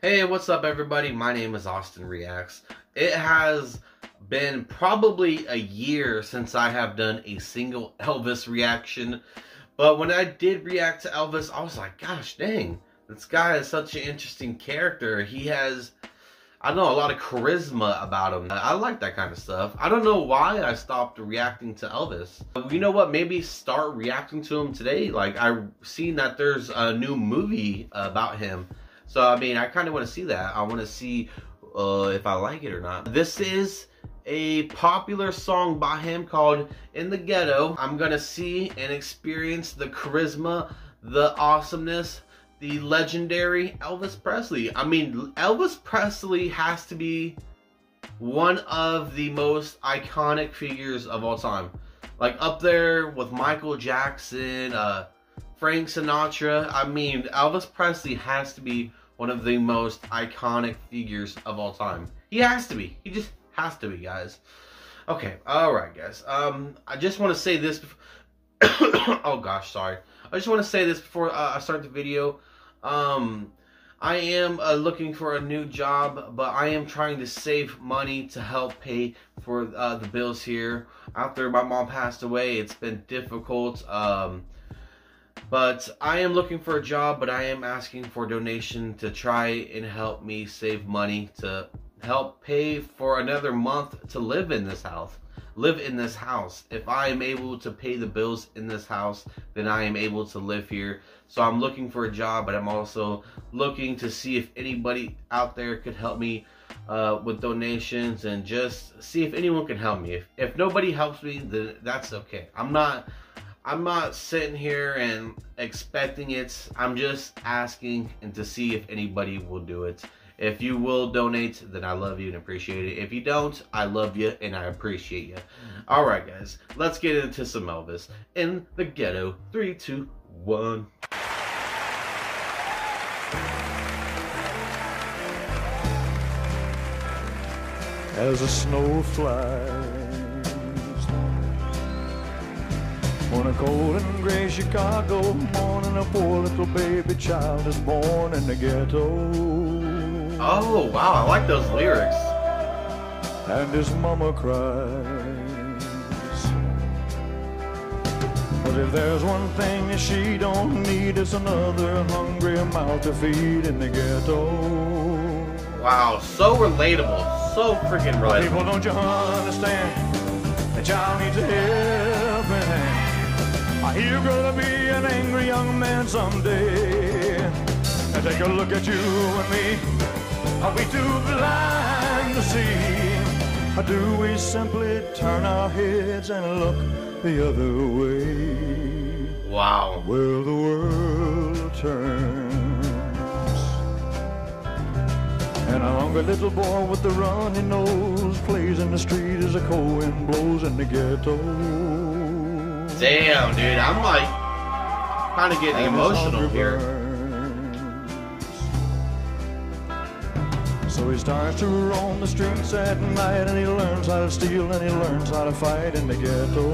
Hey, what's up, everybody? My name is Austin Reacts. It has been probably a year since I have done a single Elvis reaction. But when I did react to Elvis, I was like, gosh dang, this guy is such an interesting character. He has, I don't know, a lot of charisma about him. I like that kind of stuff. I don't know why I stopped reacting to Elvis. You know what? Maybe start reacting to him today. Like, I've seen that there's a new movie about him. So, I mean, I kind of want to see that. I want to see uh, if I like it or not. This is a popular song by him called In the Ghetto. I'm gonna see and experience the charisma, the awesomeness, the legendary Elvis Presley. I mean, Elvis Presley has to be one of the most iconic figures of all time. Like up there with Michael Jackson, uh, Frank Sinatra. I mean, Elvis Presley has to be one of the most iconic figures of all time. He has to be. He just has to be, guys. Okay, alright, guys. Um, I just want to say this. oh, gosh, sorry. I just want to say this before uh, I start the video. Um, I am uh, looking for a new job, but I am trying to save money to help pay for uh, the bills here. After my mom passed away, it's been difficult. Um, but I am looking for a job, but I am asking for donation to try and help me save money to help pay for another month to live in this house. Live in this house. If I am able to pay the bills in this house, then I am able to live here. So I'm looking for a job, but I'm also looking to see if anybody out there could help me uh, with donations and just see if anyone can help me. If, if nobody helps me, then that's okay. I'm not I'm not sitting here and expecting it. I'm just asking and to see if anybody will do it. If you will donate, then I love you and appreciate it. If you don't, I love you and I appreciate you. All right, guys, let's get into some Elvis in the ghetto. Three, two, one. As a snow cold and gray Chicago morning, a poor little baby child is born in the ghetto. Oh, wow, I like those lyrics. And his mama cries. But if there's one thing that she don't need, it's another hungry mouth to feed in the ghetto. Wow, so relatable. So freaking relatable. People, don't you understand? The child needs a helping hand. You're gonna be an angry young man someday. And take a look at you and me. Are we too blind to see? Or do we simply turn our heads and look the other way? Wow. Well, the world turns. And a hungry little boy with a runny nose plays in the street as a cold wind blows in the ghetto. Damn, dude, I'm like kind of getting emotional here. So he starts to roam the streets at night and he learns how to steal and he learns how to fight in the ghetto.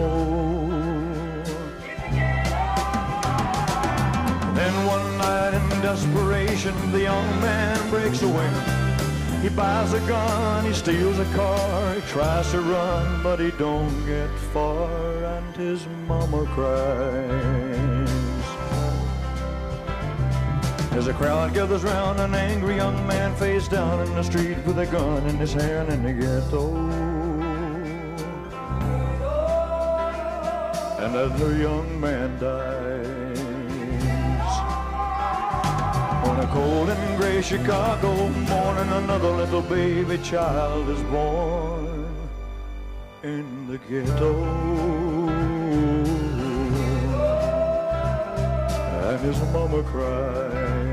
Then one night in desperation, the young man breaks away. He buys a gun, he steals a car, he tries to run, but he don't get far, and his mama cries. As a crowd gathers round an angry young man face down in the street with a gun in his hand in the ghetto. The young man dies on a cold and gray Chicago morning, another little baby child is born in the ghetto. And his mama cries.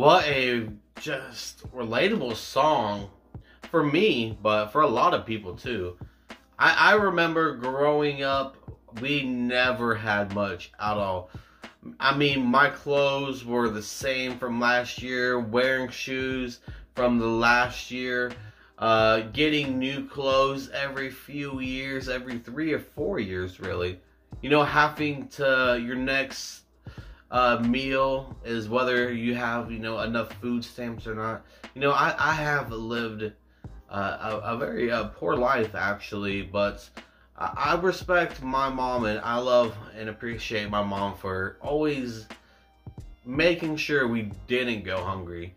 What a just relatable song for me, but for a lot of people too. I, I remember growing up, we never had much at all. I mean, my clothes were the same from last year, wearing shoes from the last year, uh, getting new clothes every few years, every three or four years, really. You know, having to, your next uh, meal is whether you have, you know, enough food stamps or not. You know, I, I have lived uh, a, a, very uh, poor life, actually, but I respect my mom and I love and appreciate my mom for always making sure we didn't go hungry.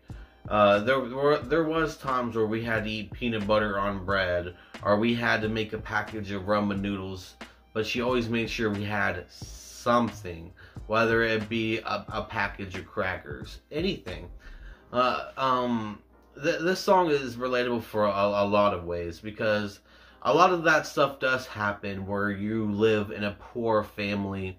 Uh, there were there was times where we had to eat peanut butter on bread, or we had to make a package of ramen noodles. But she always made sure we had something, whether it be a, a package of crackers, anything. Uh, um, th- this song is relatable for a, a lot of ways because a lot of that stuff does happen where you live in a poor family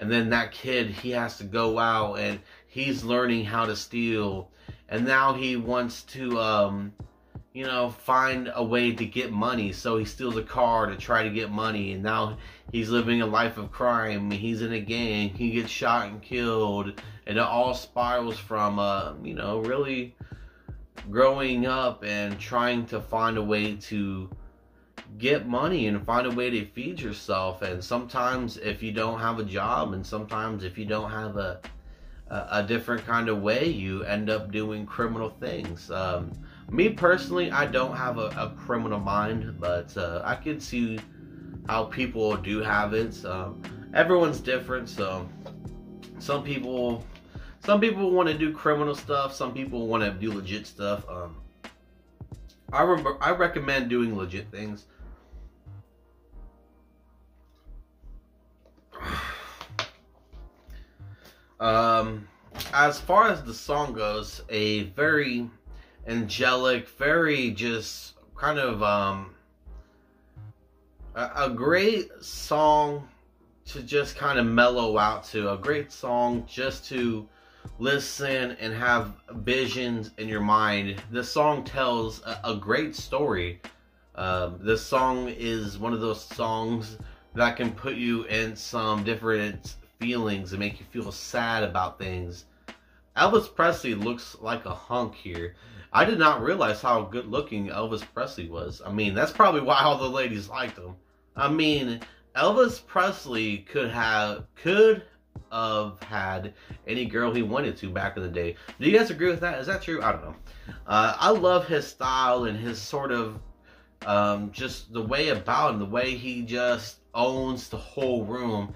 and then that kid he has to go out and he's learning how to steal and now he wants to um you know find a way to get money so he steals a car to try to get money and now he's living a life of crime he's in a gang he gets shot and killed and it all spirals from uh you know really growing up and trying to find a way to get money and find a way to feed yourself. And sometimes if you don't have a job, and sometimes if you don't have a a, a different kind of way, you end up doing criminal things. Um, me personally, I don't have a, a criminal mind, but uh, I can see how people do have it. Everyone's different, so some people some people want to do criminal stuff. Some people want to do legit stuff. Um, I remember I recommend doing legit things. Um, as far as the song goes, a very angelic, very just kind of um, a, a great song to just kind of mellow out to. A great song just to listen and have visions in your mind. This song tells a, a great story. Um, this song is one of those songs that can put you in some different feelings and make you feel sad about things. Elvis Presley looks like a hunk here. I did not realize how good looking Elvis Presley was. I mean, that's probably why all the ladies liked him. I mean, Elvis Presley could have could have had any girl he wanted to back in the day. Do you guys agree with that? Is that true? I don't know. Uh, I love his style and his sort of um, just the way about him, the way he just owns the whole room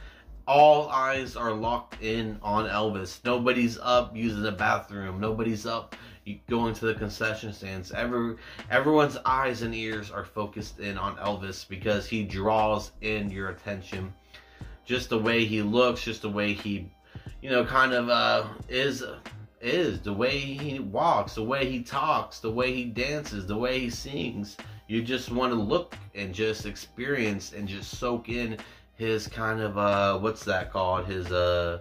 all eyes are locked in on Elvis. Nobody's up using the bathroom. Nobody's up going to the concession stands. Every everyone's eyes and ears are focused in on Elvis because he draws in your attention. Just the way he looks, just the way he, you know, kind of uh, is is the way he walks, the way he talks, the way he dances, the way he sings. You just want to look and just experience and just soak in his kind of uh what's that called? His uh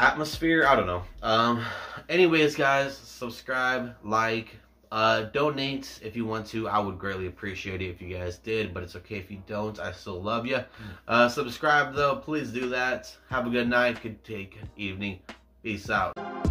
atmosphere? I don't know. Um anyways guys subscribe like uh donate if you want to. I would greatly appreciate it if you guys did but it's okay if you don't. I still love you uh subscribe though. Please do that. Have a good night. Good take evening. Peace out